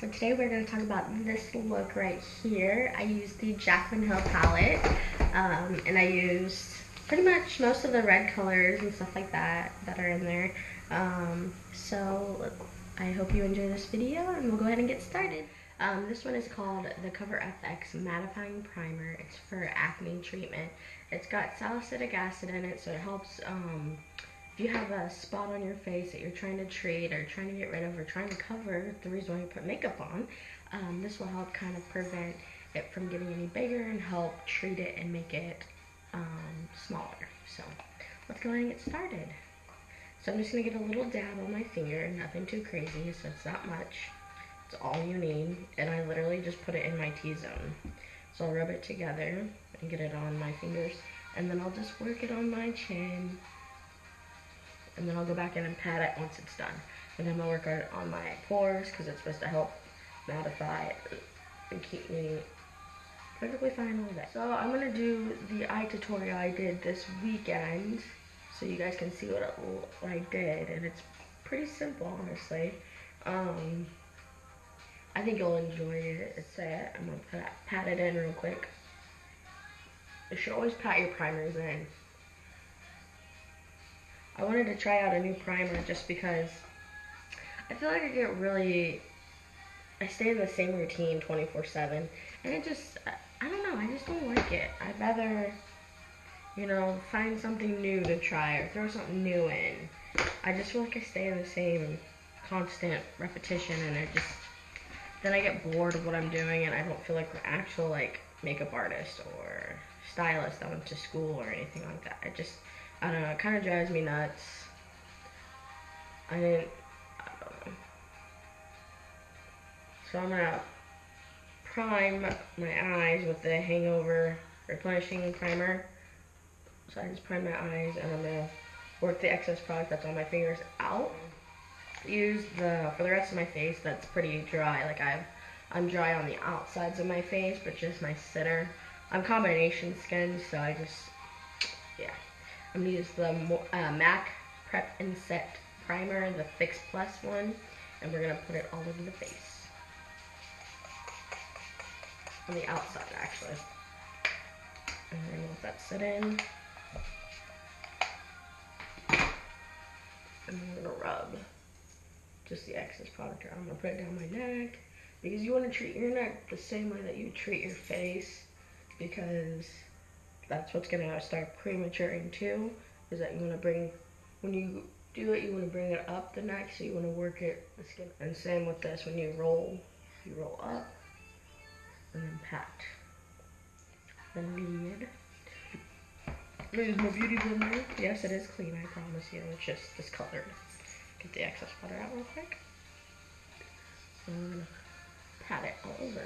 so today we're going to talk about this look right here. I used the Jaclyn Hill palette, um, and I used pretty much most of the red colors and stuff like that that are in there. Um, so I hope you enjoy this video, and we'll go ahead and get started. Um, this one is called the Cover FX Mattifying Primer. It's for acne treatment. It's got salicylic acid in it, so it helps um, if you have a spot on your face that you're trying to treat or trying to get rid of or trying to cover the reason why you put makeup on, um, this will help kind of prevent it from getting any bigger and help treat it and make it um, smaller. So let's go ahead and get started. So I'm just going to get a little dab on my finger, nothing too crazy, so it's not much. It's all you need, and I literally just put it in my T-zone. So I'll rub it together and get it on my fingers, and then I'll just work it on my chin, and then I'll go back in and pat it once it's done. And then I'll work on my pores because it's supposed to help mattify and keep me perfectly fine all day. So I'm gonna do the eye tutorial I did this weekend so you guys can see what it, I did and it's pretty simple honestly. Um, I think you'll enjoy it. It's it. I'm gonna pat, pat it in real quick. You should always pat your primers in. I wanted to try out a new primer just because I feel like I get really, I stay in the same routine 24-7, and it just, I don't know, I just don't like it. I'd rather, you know, find something new to try or throw something new in. I just feel like I stay in the same constant repetition, and it just, then I get bored of what I'm doing, and I don't feel like an actual, like, makeup artist or stylist that went to school or anything like that. I just, I don't know, it kind of drives me nuts. I didn't, I. So I'm gonna prime my eyes with the Hangover Replenishing Primer. So I just prime my eyes and I'm gonna work the excess product that's on my fingers out. Use the, for the rest of my face, that's pretty dry. Like I've, I'm dry on the outsides of my face, but just my center. I'm combination skin, so I just, yeah. I'm going to use the uh, MAC Prep and Set Primer, the Fix Plus one, and we're going to put it all over the face. On the outside, actually. And then let that sit in. And I'm going to rub just the excess product. I'm going to put it down my neck. Because you want to treat your neck the same way that you treat your face. Because that's what's gonna start prematuring too, is that you wanna bring, when you do it, you wanna bring it up the neck, so you wanna work it, the skin. And same with this, when you roll, you roll up, and then pat. The lid. Use my beauty blender. Yes, it is clean, I promise you. It's just discolored. Get the excess butter out real quick. And pat it all over.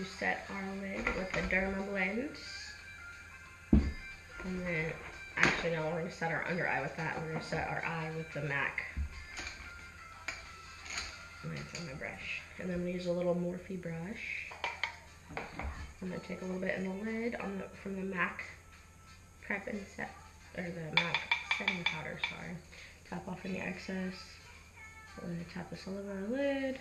To set our lid with the Dermablend. And then, actually no, we're going to set our under eye with that. We're going to set our eye with the MAC. And on my brush. And then I'm going to use a little Morphe brush. I'm going to take a little bit in the lid on the, from the MAC Prep and Set, or the MAC setting powder, sorry. Tap off any excess. We're going to tap this all over our lid.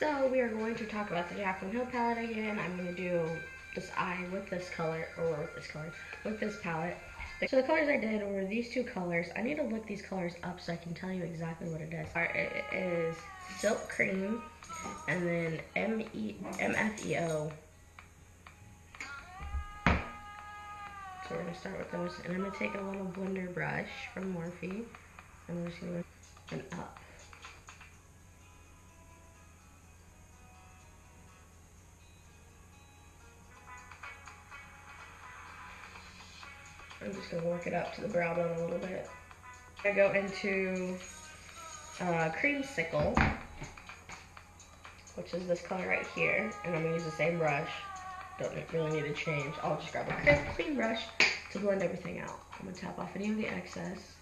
So we are going to talk about the Jaclyn Hill palette again. I'm going to do this eye with this color, or with this color, with this palette. So the colors I did were these two colors. I need to look these colors up so I can tell you exactly what it is. It is Silk Cream, and then M E M F E O. So we're going to start with those. And I'm going to take a little blender brush from Morphe, and we're just going to and up. To work it up to the brow bone a little bit. I go into uh, Creamsicle, which is this color right here, and I'm to use the same brush. Don't really need to change. I'll just grab a clean brush to blend everything out. I'm to tap off any of the excess.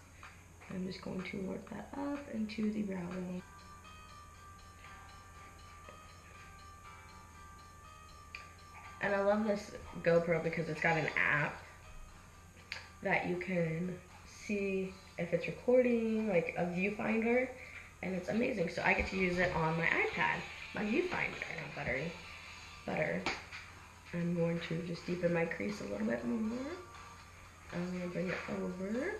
I'm just going to work that up into the brow bone. And I love this GoPro because it's got an app that you can see if it's recording, like a viewfinder, and it's amazing. So I get to use it on my iPad, my viewfinder, and better, better. I'm going to just deepen my crease a little bit more. I'm gonna bring it over.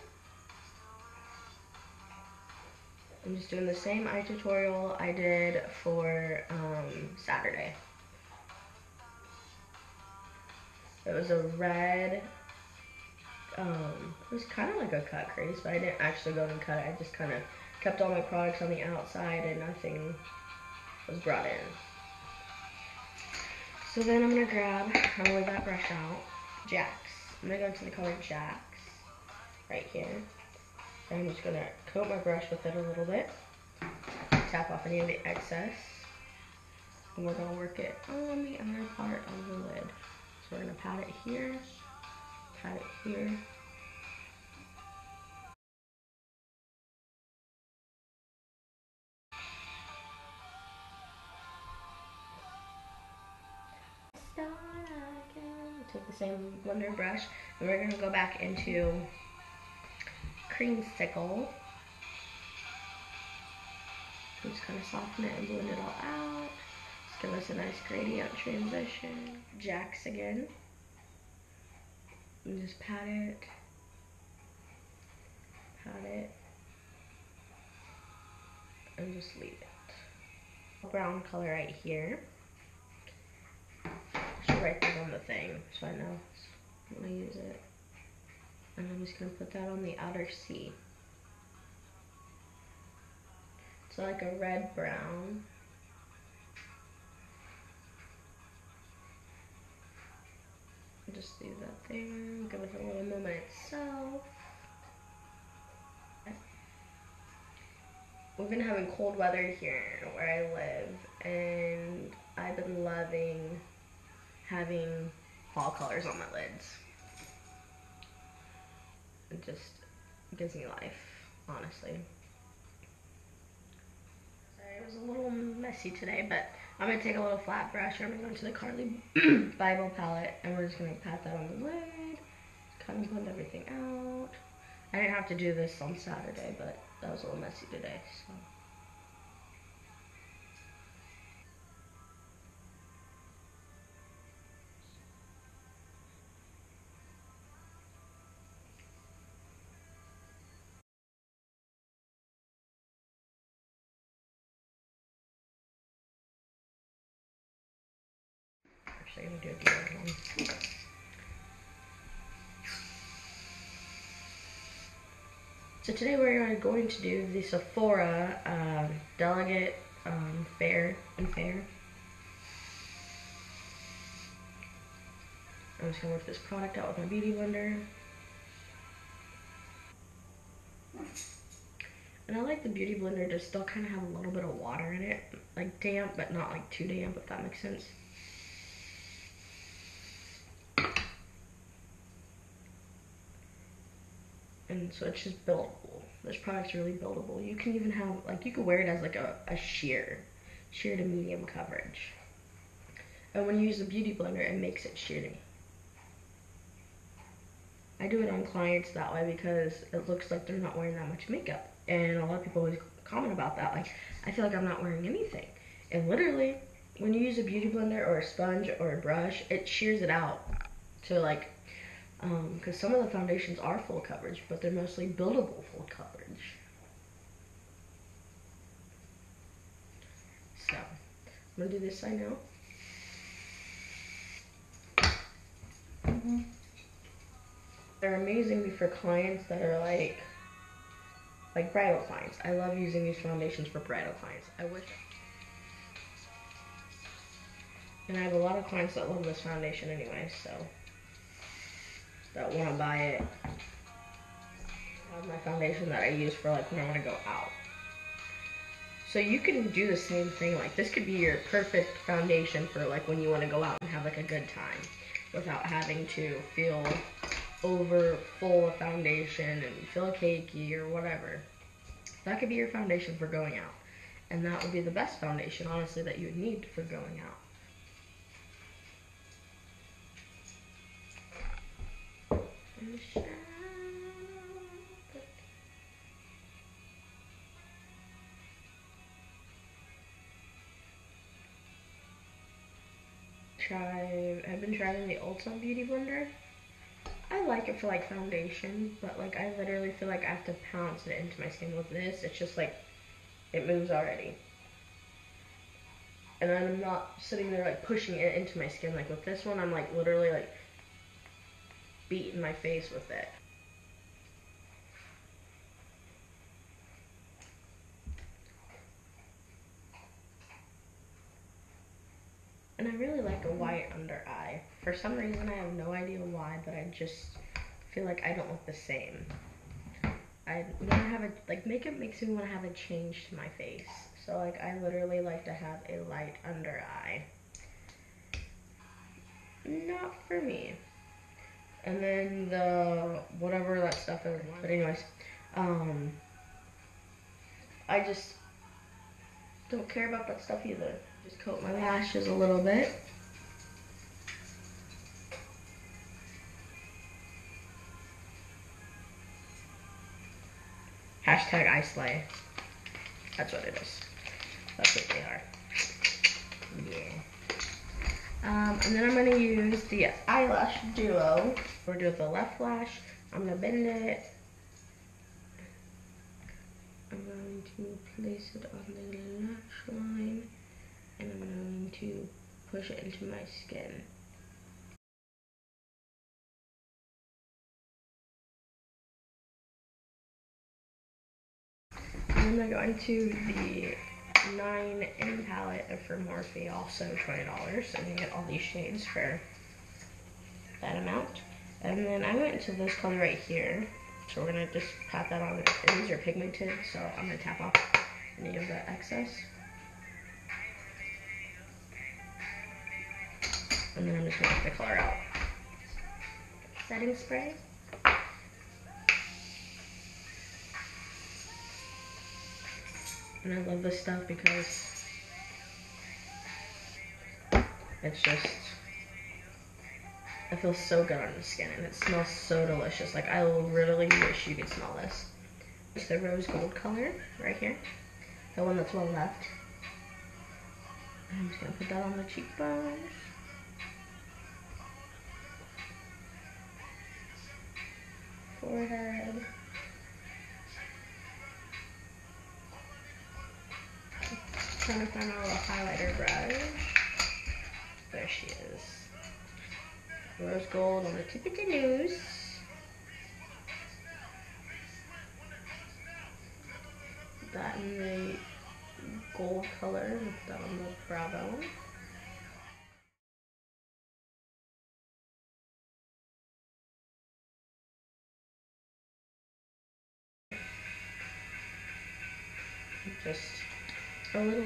I'm just doing the same eye tutorial I did for um, Saturday. It was a red, um, it was kind of like a cut crease, but I didn't actually go and cut it. I just kind of kept all my products on the outside and nothing was brought in. So then I'm gonna grab, I'm gonna leave that brush out, Jax. I'm gonna go into the color Jax, right here. And I'm just gonna coat my brush with it a little bit, tap off any of the excess, and we're gonna work it on the outer part of the lid. So we're gonna pat it here, it here. Take the same blender brush and we're gonna go back into creamsicle. Just kind of soften it and blend it all out. Just give us a nice gradient transition. Jax again. And just pat it. Pat it. And just leave it. Brown color right here. I should write this on the thing so I know when I use it. And I'm just gonna put that on the outer C. It's like a red brown. Just leave that there, give it a little moment itself. We've been having cold weather here where I live and I've been loving having fall colors on my lids. It just gives me life, honestly. Sorry, it was a little messy today, but I'm gonna take a little flat brush. I'm gonna go into the Carli Bybel palette, and we're just gonna pat that on the lid, kind of blend everything out. I didn't have to do this on Saturday, but that was a little messy today, so. So today we're going to do the Sephora um, Delegate um, Fair and Fair. I'm just gonna work this product out with my beauty blender. And I like the beauty blender to still kind of have a little bit of water in it, like damp, but not like too damp, if that makes sense. And so it's just buildable. This product's really buildable. You can even have, like, you can wear it as like a, a sheer, sheer to medium coverage. And when you use the Beauty Blender, it makes it sheer. I do it on clients that way because it looks like they're not wearing that much makeup. And a lot of people always comment about that, like, I feel like I'm not wearing anything. And literally, when you use a Beauty Blender or a sponge or a brush, it shears it out to like because um, some of the foundations are full coverage, but they're mostly buildable full coverage. So, I'm going to do this side now. Mm -hmm. They're amazing for clients that are like, like bridal clients. I love using these foundations for bridal clients. I wish. And I have a lot of clients that love this foundation anyway, so that want to buy it. I have my foundation that I use for like when I want to go out. So you can do the same thing. Like this could be your perfect foundation for like when you want to go out and have like a good time without having to feel over full of foundation and feel cakey or whatever. That could be your foundation for going out. And that would be the best foundation, honestly, that you would need for going out. Try, I've been trying the Ulta Beauty Blender. I like it for like foundation, but like I literally feel like I have to pounce it into my skin with this. It's just like, it moves already. And then I'm not sitting there like pushing it into my skin. Like with this one, I'm like literally like beating my face with it. And I really like a white under eye. For some reason, I have no idea why, but I just feel like I don't look the same. I want to have a, like, makeup makes me want to have a change to my face. So, like, I literally like to have a light under eye. Not for me. And then the, whatever that stuff is. But anyways, um, I just don't care about that stuff either. Just coat my lashes a little bit. Hashtag I slay. That's what it is. That's what they are. Yeah. Um, and then I'm going to use the eyelash duo. We're doing the left lash. I'm going to bend it. I'm going to place it on the lash line and I'm going to push it into my skin. I'm going to the 9 in palette for Morphe, also $20. So you get all these shades for that amount. And then I went to this color right here. So we're to just pat that on. These are pigmented, so I'm to tap off any of the excess. And then I'm just to take the color out. Setting spray. And I love this stuff because it's just, it feels so good on the skin and it smells so delicious. Like I really wish you could smell this. It's the rose gold color right here. The one that's well left. I'm just gonna put that on the cheekbones. forehead. Trying to find a little highlighter brush. There she is. Rose gold on the tip of the nose. That in the gold color, that on the um, brow bone. just a little.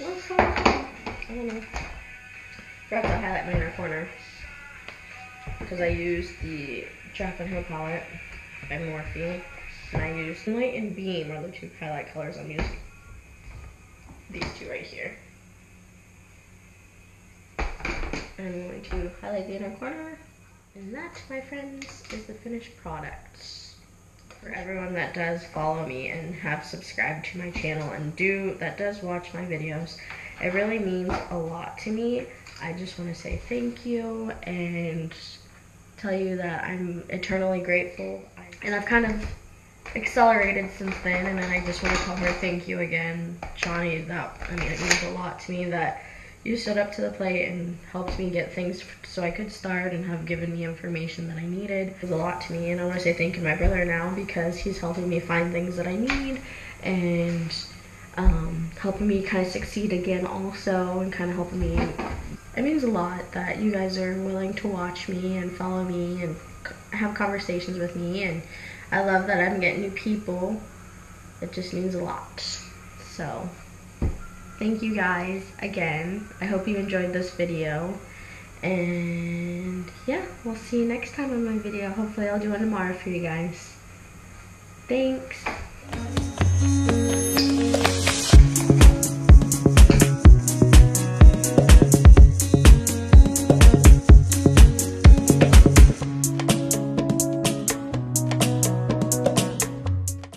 I don't know. Forgot to highlight my inner corner because I used the Jaclyn Hill palette by Morphe, and I used Light and Beam are the two highlight colors I'm using. These two right here. I'm going to highlight the inner corner, and that, my friends, is the finished product for everyone that does follow me and have subscribed to my channel and do that does watch my videos. It really means a lot to me. I just want to say thank you and tell you that I'm eternally grateful. And I've kind of accelerated since then and then I just want to tell her thank you again. Johnny, that I mean it means a lot to me that you stood up to the plate and helped me get things so I could start and have given me information that I needed. It was a lot to me and I want to say thank you to my brother now because he's helping me find things that I need and um, helping me kind of succeed again also and kind of helping me. It means a lot that you guys are willing to watch me and follow me and have conversations with me and I love that I'm getting new people. It just means a lot. So thank you guys again. I hope you enjoyed this video. And yeah, we'll see you next time on my video. Hopefully I'll do one tomorrow for you guys. Thanks.